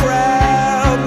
crowd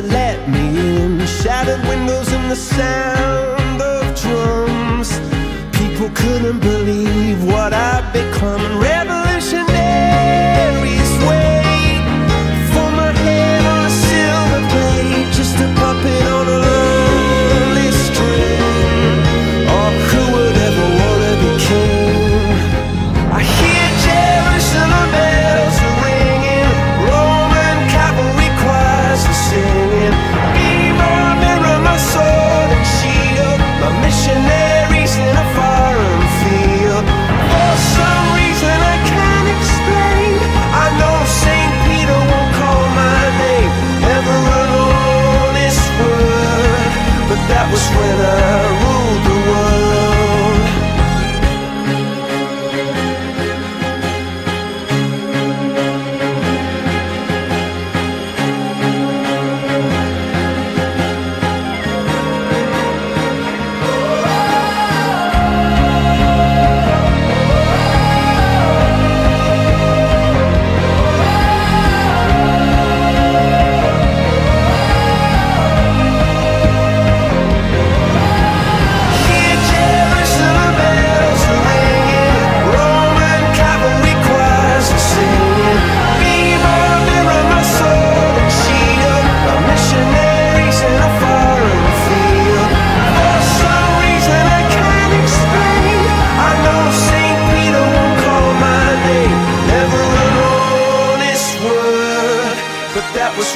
to let me in. Shattered windows and the sound of drums. People couldn't believe what I'd become.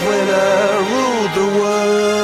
winner ruled the world.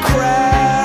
crowd.